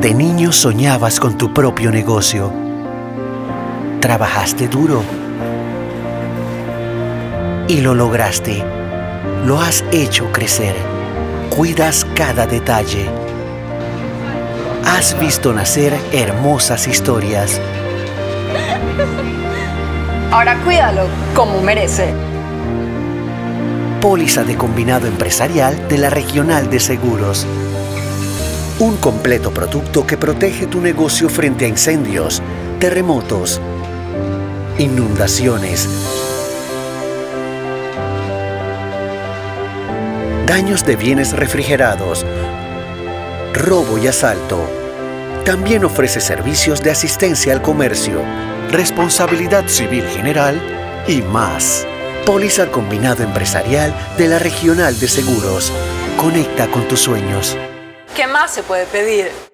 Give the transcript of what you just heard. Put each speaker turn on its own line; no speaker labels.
De niño soñabas con tu propio negocio. Trabajaste duro. Y lo lograste. Lo has hecho crecer. Cuidas cada detalle. Has visto nacer hermosas historias.
Ahora cuídalo como merece.
Póliza de combinado empresarial de la Regional de Seguros. Un completo producto que protege tu negocio frente a incendios, terremotos, inundaciones, daños de bienes refrigerados, robo y asalto. También ofrece servicios de asistencia al comercio, responsabilidad civil general y más. Póliza combinado empresarial de la Regional de Seguros. Conecta con tus sueños.
¿Qué más se puede pedir?